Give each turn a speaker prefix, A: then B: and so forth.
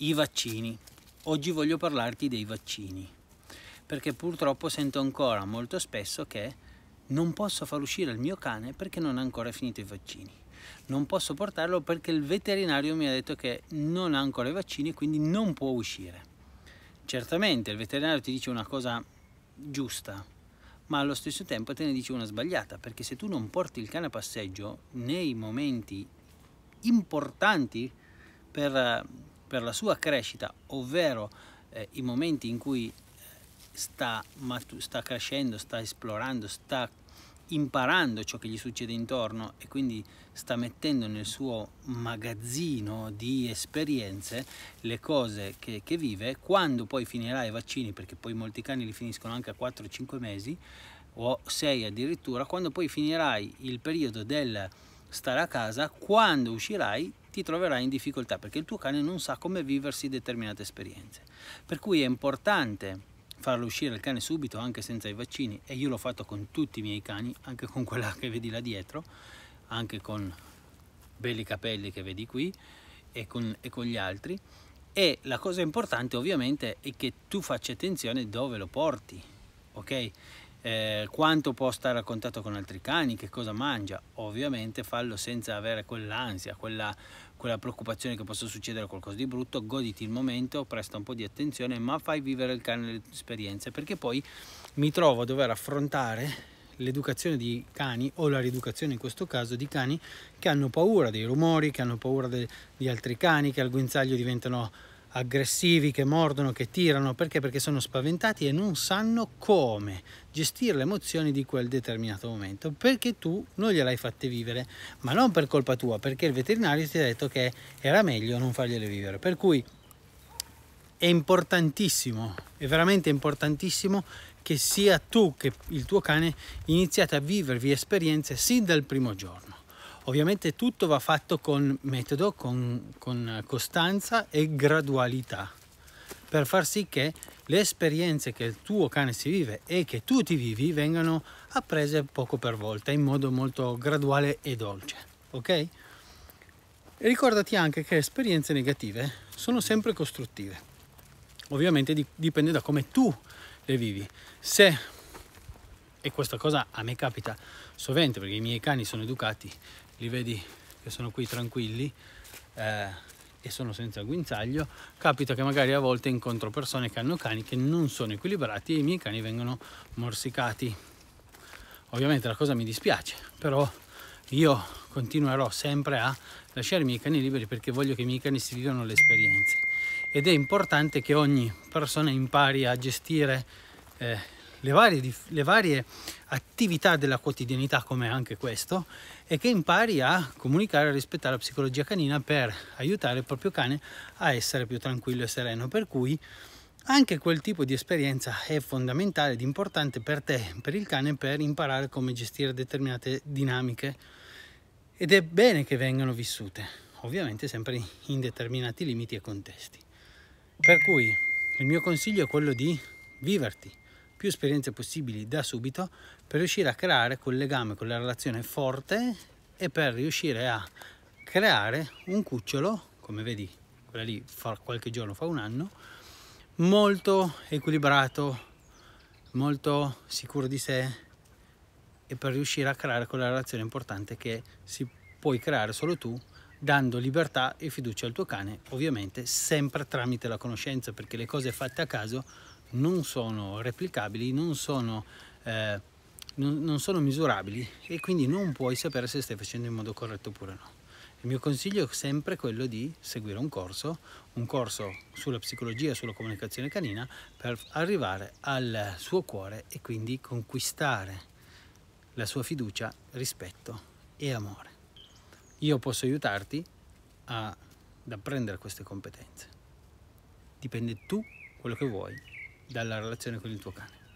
A: I vaccini. Oggi voglio parlarti dei vaccini, perché purtroppo sento ancora molto spesso che non posso far uscire il mio cane perché non ha ancora finito i vaccini. Non posso portarlo perché il veterinario mi ha detto che non ha ancora i vaccini e quindi non può uscire. Certamente il veterinario ti dice una cosa giusta, ma allo stesso tempo te ne dice una sbagliata, perché se tu non porti il cane a passeggio nei momenti importanti per per la sua crescita, ovvero eh, i momenti in cui eh, sta, sta crescendo, sta esplorando, sta imparando ciò che gli succede intorno e quindi sta mettendo nel suo magazzino di esperienze le cose che, che, vive, quando poi finirà i vaccini, perché poi molti cani li finiscono anche a 4-5 mesi o 6 addirittura, quando poi finirai il periodo del stare a casa, quando uscirai ti troverai in difficoltà perché il tuo cane non sa come viversi determinate esperienze. Per cui è importante farlo uscire il cane subito anche senza i vaccini e io l'ho fatto con tutti i miei cani, anche con quella che vedi là dietro, anche con belli capelli che vedi qui e con, e con gli altri. E la cosa importante ovviamente è che tu faccia attenzione dove lo porti, ok? Eh, quanto può stare a contatto con altri cani, che cosa mangia, ovviamente fallo senza avere quell'ansia, quella, quella preoccupazione che possa succedere qualcosa di brutto, goditi il momento, presta un po' di attenzione, ma fai vivere il cane le esperienze, perché poi mi trovo a dover affrontare l'educazione di cani o la rieducazione in questo caso di cani che hanno paura dei rumori, che hanno paura de, di altri cani, che al guinzaglio diventano aggressivi che mordono, che tirano, perché? Perché sono spaventati e non sanno come gestire le emozioni di quel determinato momento, perché tu non gliel'hai fatte vivere, ma non per colpa tua, perché il veterinario ti ha detto che era meglio non fargliele vivere. Per cui è importantissimo, è veramente importantissimo che sia tu che il tuo cane iniziate a vivervi esperienze sin dal primo giorno. Ovviamente tutto va fatto con metodo, con, con costanza e gradualità per far sì che le esperienze che il tuo cane si vive e che tu ti vivi vengano apprese poco per volta in modo molto graduale e dolce, ok? E ricordati anche che esperienze negative sono sempre costruttive. Ovviamente dipende da come tu le vivi. Se, e questa cosa a me capita sovente perché i miei cani sono educati, li vedi che sono qui tranquilli eh, e sono senza guinzaglio, capita che magari a volte incontro persone che hanno cani che non sono equilibrati e i miei cani vengono morsicati. Ovviamente la cosa mi dispiace, però io continuerò sempre a lasciare i miei cani liberi perché voglio che i miei cani si vivano le esperienze. Ed è importante che ogni persona impari a gestire eh, le varie, le varie attività della quotidianità come anche questo e che impari a comunicare e rispettare la psicologia canina per aiutare il proprio cane a essere più tranquillo e sereno. Per cui anche quel tipo di esperienza è fondamentale ed importante per te, per il cane, per imparare come gestire determinate dinamiche. Ed è bene che vengano vissute, ovviamente sempre in determinati limiti e contesti. Per cui il mio consiglio è quello di viverti, più esperienze possibili da subito per riuscire a creare quel legame con la relazione forte e per riuscire a creare un cucciolo, come vedi, quella lì fa qualche giorno, fa un anno, molto equilibrato, molto sicuro di sé e per riuscire a creare quella relazione importante che si puoi creare solo tu dando libertà e fiducia al tuo cane, ovviamente sempre tramite la conoscenza, perché le cose fatte a caso non sono replicabili, non sono, eh, non, non sono misurabili e quindi non puoi sapere se stai facendo in modo corretto oppure no. Il mio consiglio è sempre quello di seguire un corso, un corso sulla psicologia, sulla comunicazione canina, per arrivare al suo cuore e quindi conquistare la sua fiducia, rispetto e amore. Io posso aiutarti a, ad apprendere queste competenze. Dipende tu quello che vuoi dalla relazione con il tuo cane.